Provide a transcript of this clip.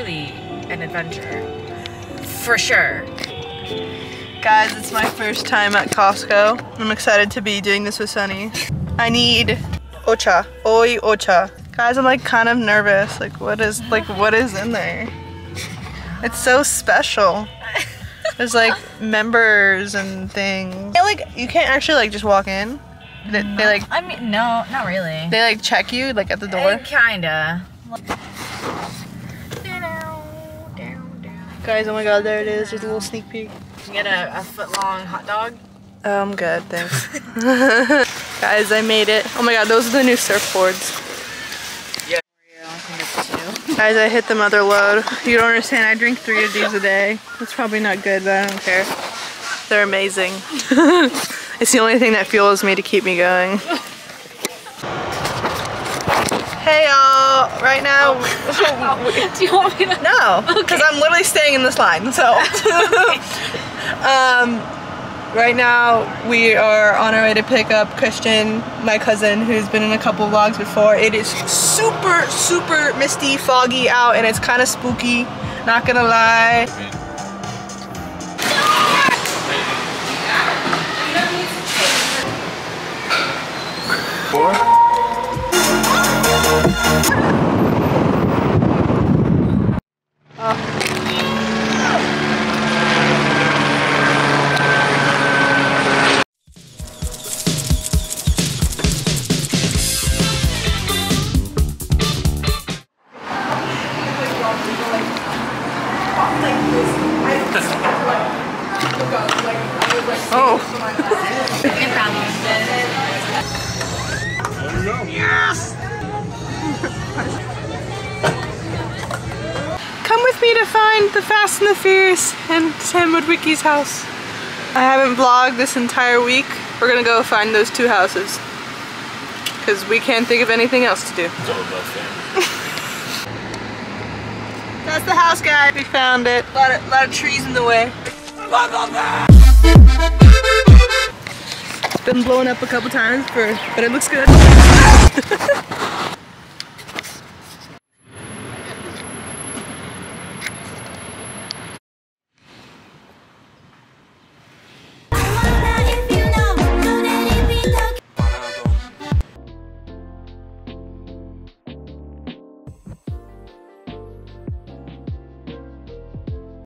really an adventure. For sure. Guys, it's my first time at Costco. I'm excited to be doing this with Sunny. I need ocha, oi ocha. Guys, I'm like kind of nervous. Like what is, like what is in there? It's so special. There's like members and things. Yeah, like you can't actually like just walk in. They, they like I mean, no, not really. they like check you like at the door. Kinda. Guys, oh my god, there it is. Just a little sneak peek. You get a, a foot long hot dog. Oh, I'm good, thanks. Guys, I made it. Oh my god, those are the new surfboards. Yeah. Guys, I hit the mother load. You don't understand, I drink three of these a day. It's probably not good, but I don't care. They're amazing. it's the only thing that fuels me to keep me going. Hey y'all, right now, Do you want me to? no, because I'm literally staying in this line, so. um, right now, we are on our way to pick up Christian, my cousin, who's been in a couple vlogs before. It is super, super misty, foggy out, and it's kind of spooky, not gonna lie. Four? Oh, yes! come with me to find the Fast and the Furious and Sam Witwicky's house. I haven't vlogged this entire week. We're gonna go find those two houses. Because we can't think of anything else to do. It's all about family. That's the house, guys. We found it. A lot of, lot of trees in the way. It's been blown up a couple times, for, but it looks good.